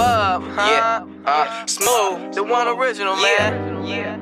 Bub, huh? Yeah, uh, Smoov, the one original, man. Yeah.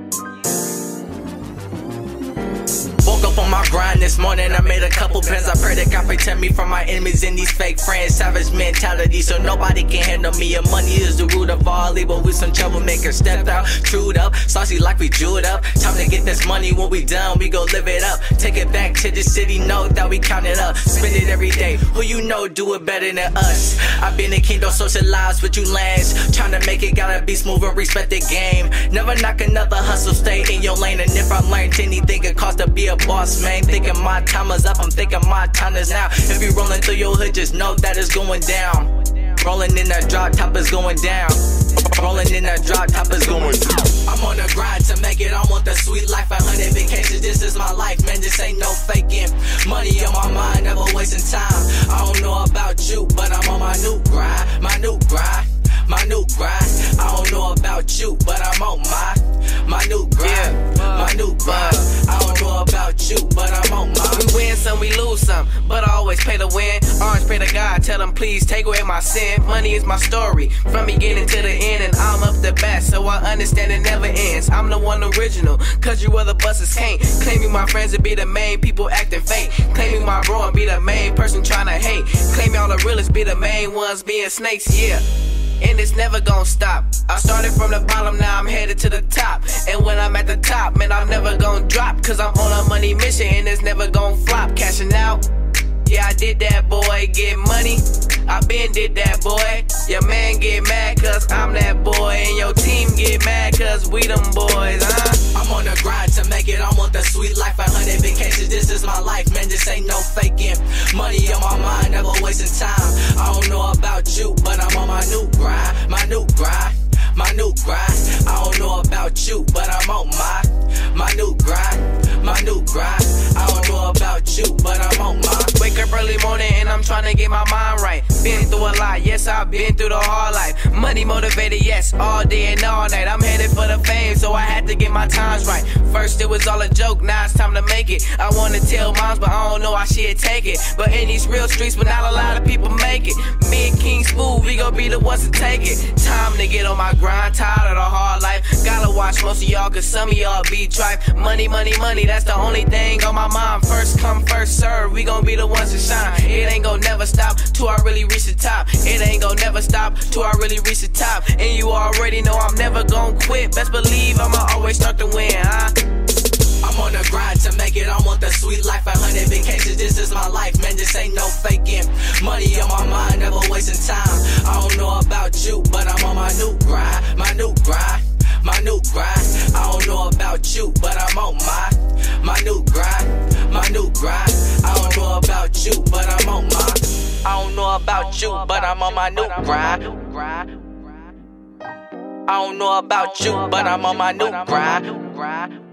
Woke up on my grind this morning, I made a couple pens. I pray that God protect me from my enemies and these fake friends. Savage mentality, so nobody can handle me. And money is the root of all evil. We some troublemakers stepped out, trued up, saucy like we it up. Time to get this money when we done, we go live it up. Take it back to the city, know that we count it up. Spend it every day. Who you know do it better than us? I've been in kingdom, socialize with you lands. Trying to make it, gotta be smooth and respect the game. Never knock another hustle, stay in your lane. And if I learned anything, it cost to be a boss, man. Thinking my time is up, I'm thinking my time is now. If you rolling through your hood, just know that it's going down. Rolling in that drop top is going down. Rolling in that drop top is going down. I'm on the grind to make it. I want the sweet life. 100 vacations. This is my life, man. This ain't no faking. Money on my mind, never wasting time. I don't know about you, you, but I'm on my. We win some, we lose some, but I always pay the win. Orange pray to God, tell him please take away my sin. Money is my story, from beginning to the end, and I'm up the best, so I understand it never ends. I'm the one original, cause you other buses can't. Claiming my friends to be the main people acting fake. Claiming my bro and be the main person trying to hate. Claiming all the realists be the main ones being snakes, yeah and it's never gonna stop. I started from the bottom, now I'm headed to the top. And when I'm at the top, man, I'm never gonna drop. Cause I'm on a money mission and it's never gonna flop. Cashing out, yeah, I did that, boy. Get money, I been did that, boy. Your man get mad cause I'm that boy. And your team get mad cause we them boys, huh? I'm on the grind to make it, I want the sweet life. 100 vacations, this is my life, man. This ain't no faking. Money on my mind, never wasting time. I don't know don't know about you, but I'm on my, my new grind, my new grind. I don't know about you, but I'm on my. Wake up early morning and I'm trying to get my mind right. Been through a lot, yes, I've been through the hard life. Money motivated, yes, all day and all night. I'm headed for the fame, so I had to get my times right. First it was all a joke, now it's time to make it. I wanna tell moms, but I don't know how she'd take it. But in these real streets, but not a lot of people make it. Me and King Smoov, we gon' be the ones to take it. Time to get on my grind, tired of the hard life. Watch most of y'all, cause some of y'all be tripe. Money, money, money, that's the only thing on my mind. First come, first serve, we gon' be the ones to shine. It ain't gon' never stop till I really reach the top. It ain't gon' never stop till I really reach the top. And you already know I'm never gon' quit. Best believe I'ma always start to win, huh? I'm on the grind to make it. I want the sweet life. A 100 vacations, this is my life, man. This ain't no faking. Money on my mind, never wasting time. You, but I'm on my, my new grind, my new grind. I don't know about you, but I'm on my, I don't know about you, but I'm on my new grind. I don't know about you, but I'm on my new grind.